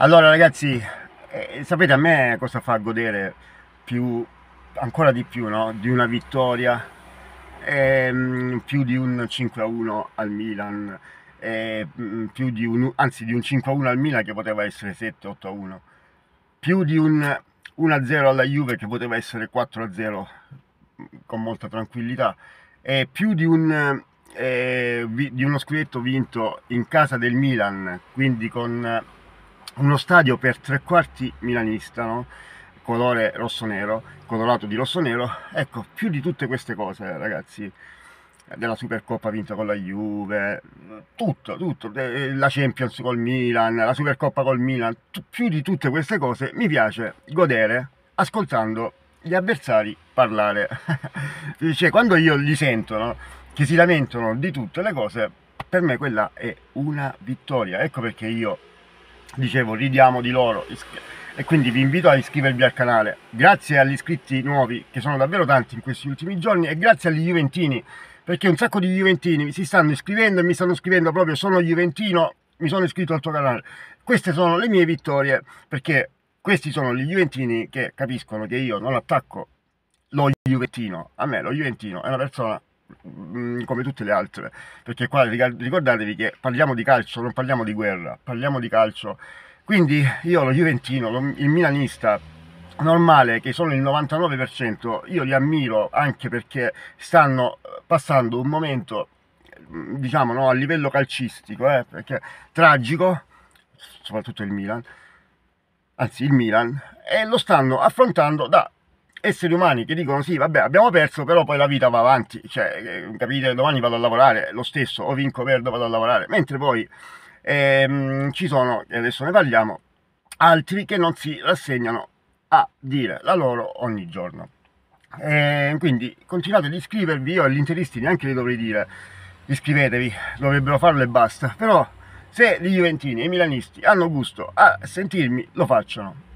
Allora ragazzi, eh, sapete a me cosa fa godere più, ancora di più, no? Di una vittoria, ehm, più di un 5-1 al Milan, eh, più di un, anzi di un 5-1 al Milan che poteva essere 7-8-1, più di un 1-0 alla Juve che poteva essere 4-0 con molta tranquillità, e più di un eh, di uno scudetto vinto in casa del Milan, quindi con uno stadio per tre quarti milanista, no? colore rosso-nero, colorato di rosso-nero, ecco, più di tutte queste cose, ragazzi, della Supercoppa vinta con la Juve, tutto, tutto, la Champions col Milan, la Supercoppa col Milan, più di tutte queste cose mi piace godere ascoltando gli avversari parlare. cioè, quando io li sento, no, che si lamentano di tutte le cose, per me quella è una vittoria. Ecco perché io dicevo ridiamo di loro. E quindi vi invito a iscrivervi al canale. Grazie agli iscritti nuovi che sono davvero tanti in questi ultimi giorni e grazie agli Juventini perché un sacco di Juventini si stanno iscrivendo e mi stanno scrivendo proprio sono Juventino mi sono iscritto al tuo canale queste sono le mie vittorie perché questi sono gli Juventini che capiscono che io non attacco lo Juventino. A me lo Juventino è una persona come tutte le altre, perché qua ricordatevi che parliamo di calcio, non parliamo di guerra, parliamo di calcio. Quindi io lo Juventino, lo, il milanista normale, che sono il 99%, io li ammiro anche perché stanno passando un momento, mm, diciamo, no, a livello calcistico, eh, perché tragico, soprattutto il Milan, anzi il Milan, e lo stanno affrontando da esseri umani che dicono sì, vabbè, abbiamo perso, però poi la vita va avanti, cioè, eh, capite, domani vado a lavorare, lo stesso, o vinco, perdo, vado a lavorare, mentre poi ehm, ci sono, e adesso ne parliamo, altri che non si rassegnano a dire la loro ogni giorno. E quindi continuate ad iscrivervi, io agli interisti neanche li dovrei dire. Iscrivetevi, dovrebbero farlo e basta, però se gli Juventini e i Milanisti hanno gusto a sentirmi, lo facciano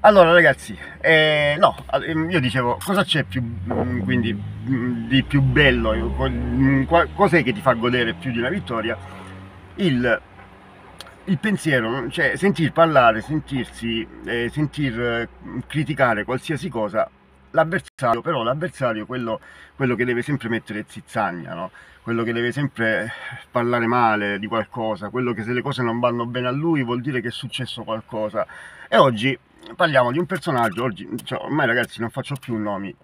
allora ragazzi, eh, no, ehm, io dicevo, cosa c'è più, mm, quindi, mm, di più bello, mm, cos'è che ti fa godere più di una vittoria? Il, il pensiero, cioè sentir parlare, sentirsi, eh, sentir criticare qualsiasi cosa, l'avversario, però l'avversario quello, quello che deve sempre mettere zizzagna, no? quello che deve sempre parlare male di qualcosa, quello che se le cose non vanno bene a lui vuol dire che è successo qualcosa. E oggi parliamo di un personaggio, oggi, cioè, ormai ragazzi non faccio più nomi,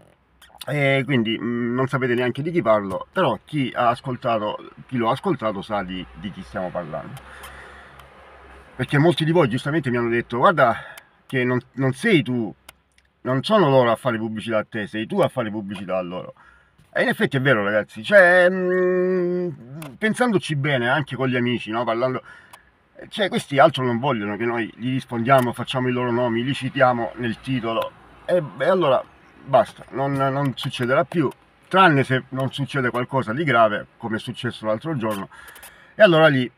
e quindi mh, mm, non sapete neanche di chi parlo, però chi ha ascoltato, chi lo ha ascoltato sa di, di chi stiamo parlando. Perché molti di voi giustamente mi hanno detto, guarda che non, non sei tu, non sono loro a fare pubblicità a te, sei tu a fare pubblicità a loro. E in effetti è vero ragazzi, cioè, mh, mm, pensandoci bene anche con gli amici, no? parlando cioè questi altro non vogliono che noi gli rispondiamo, facciamo i loro nomi, li citiamo nel titolo. E, e allora basta, non, non, succederà più, tranne se non succede qualcosa di grave come è successo l'altro giorno. E allora lì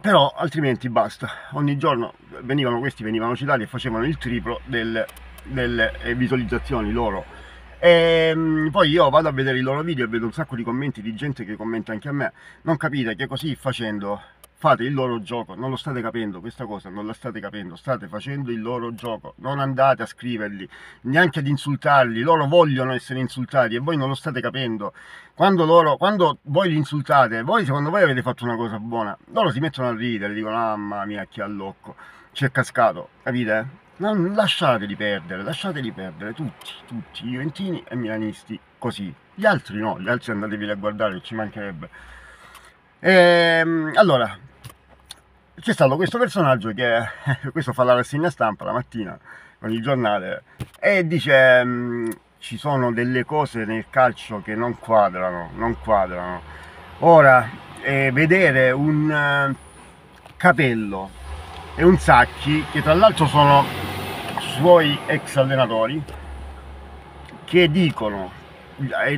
però altrimenti basta, ogni giorno venivano questi venivano citati e facevano il triplo delle, delle visualizzazioni loro. E ehm, poi io vado a vedere i loro video e vedo un sacco di commenti di gente che commenta anche a me. Non capite che così facendo fate il loro gioco, non lo state capendo, questa cosa non la state capendo, state facendo il loro gioco, non andate a scriverli, neanche ad insultarli, loro vogliono essere insultati e voi non lo state capendo. Quando, loro, quando voi li insultate, voi secondo voi avete fatto una cosa buona, loro si mettono a ridere, dicono mamma mia che allocco, c'è cascato, capite? Non lasciateli perdere, lasciateli perdere tutti, tutti, Juventini e Milanisti, così. Gli altri no, gli altri andatevi a guardare, ci mancherebbe. Ehm, allora, c'è stato questo personaggio che questo fa la rassegna stampa la mattina con il giornale e dice mm, ci sono delle cose nel calcio che non quadrano, non quadrano. Ora, eh, vedere un uh, capello e un sacchi, che tra l'altro sono suoi ex allenatori, che dicono eh,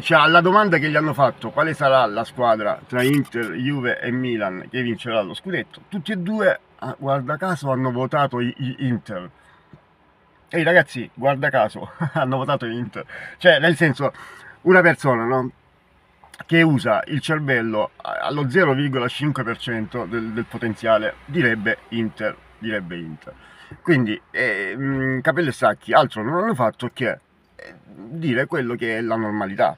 cioè, alla domanda che gli hanno fatto quale sarà la squadra tra Inter, Juve e Milan che vincerà lo scudetto, tutti e due, ah, guarda caso, hanno votato Inter. Ehi ragazzi, guarda caso, hanno votato Inter. Cioè, nel senso, una persona, no? che usa il cervello allo 0,5% del, del potenziale direbbe Inter direbbe Inter. Quindi eh, Capello e Sacchi altro non hanno fatto che eh, dire quello che è la normalità.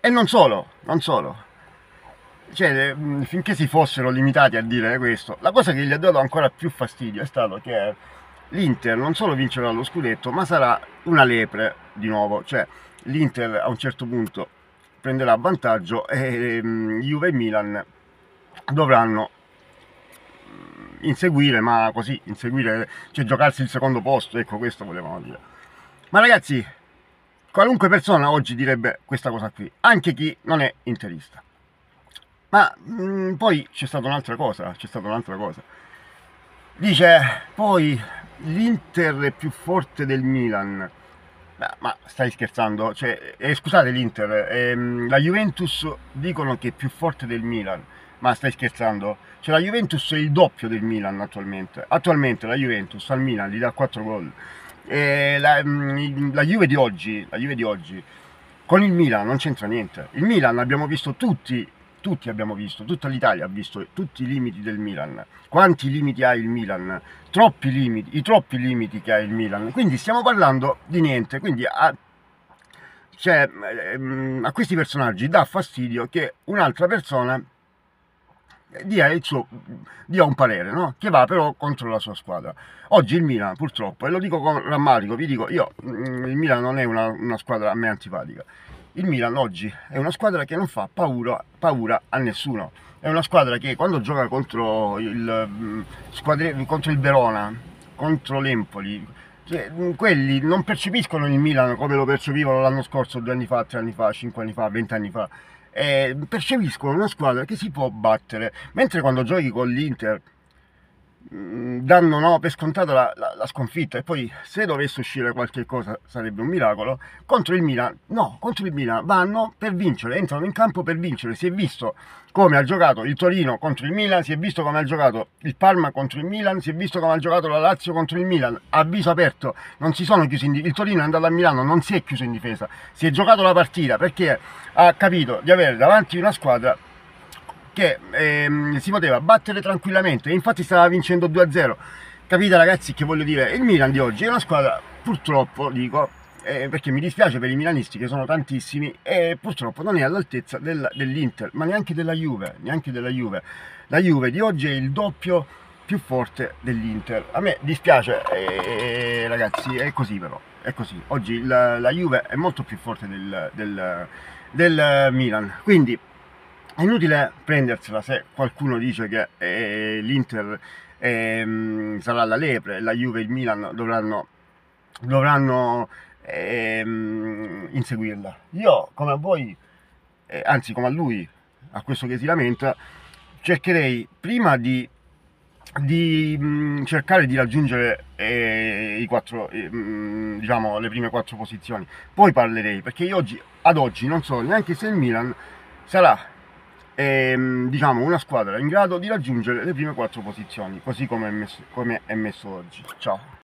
E non solo, non solo. Cioè, finché si fossero limitati a dire questo, la cosa che gli ha dato ancora più fastidio è stato che l'Inter non solo vincerà lo scudetto, ma sarà una lepre di nuovo. Cioè, l'Inter a un certo punto prenderà vantaggio e Juve e Milan dovranno inseguire, ma così, inseguire, cioè giocarsi il secondo posto, ecco questo volevamo dire. Ma ragazzi, qualunque persona oggi direbbe questa cosa qui, anche chi non è interista. Ma mh, mm, poi c'è stata un'altra cosa, c'è stata un'altra cosa. Dice, poi l'Inter è più forte del Milan. Ma, ma stai scherzando? Cioè, eh, scusate l'Inter, ehm, la Juventus dicono che è più forte del Milan ma stai scherzando? Cioè la Juventus è il doppio del Milan attualmente. Attualmente la Juventus al Milan gli dà 4 gol. E la, mm, la, Juve di oggi, la Juve di oggi con il Milan non c'entra niente. Il Milan abbiamo visto tutti, tutti abbiamo visto, tutta l'Italia ha visto tutti i limiti del Milan. Quanti limiti ha il Milan? Troppi limiti, i troppi limiti che ha il Milan. Quindi stiamo parlando di niente. Quindi a, cioè, mm, a questi personaggi dà fastidio che un'altra persona dia, suo, dia un parere, no? che va però contro la sua squadra. Oggi il Milan, purtroppo, e lo dico con rammarico, vi dico, io, mm, il Milan non è una, una squadra a me antipatica. Il Milan oggi è una squadra che non fa paura, paura a nessuno. È una squadra che quando gioca contro il, mm, contro il Verona, contro l'Empoli, cioè, mm, quelli non percepiscono il Milan come lo percepivano l'anno scorso, due anni fa, tre anni fa, cinque anni fa, venti anni fa eh, percepiscono una squadra che si può battere, mentre quando giochi con l'Inter mm, danno no, per scontata la, la, la, sconfitta. E poi se dovesse uscire qualche cosa sarebbe un miracolo. Contro il Milan no, contro il Milan vanno per vincere, entrano in campo per vincere. Si è visto come ha giocato il Torino contro il Milan, si è visto come ha giocato il Parma contro il Milan, si è visto come ha giocato la Lazio contro il Milan, a viso aperto, non si sono chiusi in il Torino è andato a Milano, non si è chiuso in difesa, si è giocato la partita perché ha capito di avere davanti una squadra che ehm, si poteva battere tranquillamente, infatti stava vincendo 2-0. Capite ragazzi che voglio dire? Il Milan di oggi è una squadra, purtroppo dico, eh, perché mi dispiace per i milanisti che sono tantissimi e purtroppo non è all'altezza del, dell'Inter, ma neanche della Juve, neanche della Juve. La Juve di oggi è il doppio più forte dell'Inter. A me dispiace, eh, ragazzi, è così però, è così. Oggi la, la Juve è molto più forte del, del, del, Milan, quindi è inutile prendersela se qualcuno dice che eh, l'Inter eh, sarà la lepre, la Juve e il Milan dovranno, dovranno ehm, inseguirla. Io, come a voi, eh, anzi come a lui, a questo che si lamenta, cercherei prima di, di mh, mm, cercare di raggiungere eh, quattro, eh, mh, mm, diciamo, le prime quattro posizioni. Poi parlerei, perché io oggi, ad oggi non so neanche se il Milan sarà ehm, diciamo, una squadra in grado di raggiungere le prime quattro posizioni, così come è messo, come è messo oggi. Ciao.